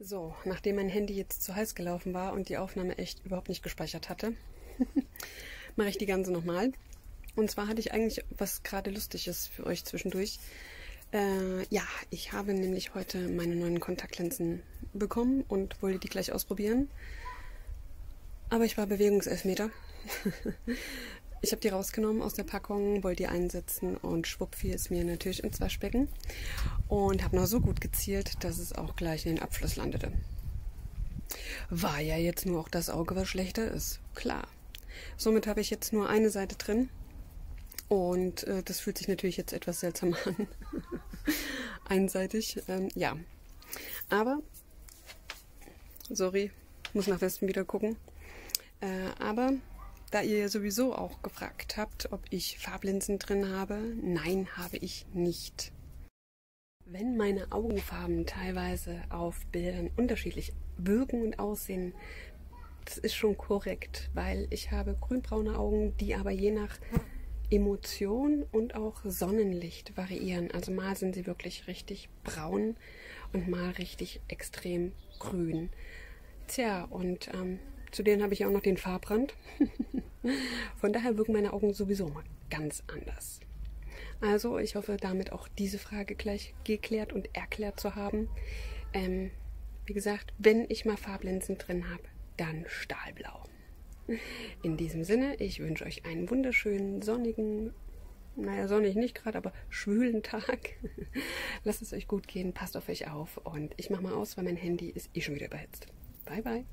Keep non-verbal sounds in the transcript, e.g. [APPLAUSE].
So, nachdem mein Handy jetzt zu heiß gelaufen war und die Aufnahme echt überhaupt nicht gespeichert hatte, [LAUGHS] mache ich die ganze nochmal. Und zwar hatte ich eigentlich was gerade Lustiges für euch zwischendurch. Äh, ja, ich habe nämlich heute meine neuen Kontaktlinsen bekommen und wollte die gleich ausprobieren. Aber ich war Bewegungselfmeter. [LAUGHS] ich habe die rausgenommen aus der Packung, wollte die einsetzen und schwupp fiel es mir natürlich ins Waschbecken und habe noch so gut gezielt, dass es auch gleich in den Abfluss landete. War ja jetzt nur auch das Auge, was schlechter ist. Klar. Somit habe ich jetzt nur eine Seite drin und äh, das fühlt sich natürlich jetzt etwas seltsam [LAUGHS] an. Einseitig, ähm, ja. Aber, sorry, muss nach Westen wieder gucken. Äh, aber da ihr ja sowieso auch gefragt habt, ob ich Farblinsen drin habe, nein, habe ich nicht. Wenn meine Augenfarben teilweise auf Bildern unterschiedlich wirken und aussehen, das ist schon korrekt, weil ich habe grünbraune Augen, die aber je nach Emotion und auch Sonnenlicht variieren. Also mal sind sie wirklich richtig braun und mal richtig extrem grün. Tja, und ähm, zu denen habe ich auch noch den Farbrand. [LAUGHS] Von daher wirken meine Augen sowieso mal ganz anders. Also, ich hoffe, damit auch diese Frage gleich geklärt und erklärt zu haben. Ähm, wie gesagt, wenn ich mal Farblinsen drin habe, dann stahlblau. In diesem Sinne, ich wünsche euch einen wunderschönen, sonnigen, naja, sonnig nicht gerade, aber schwülen Tag. [LAUGHS] Lasst es euch gut gehen, passt auf euch auf und ich mache mal aus, weil mein Handy ist eh schon wieder überhitzt. Bye, bye.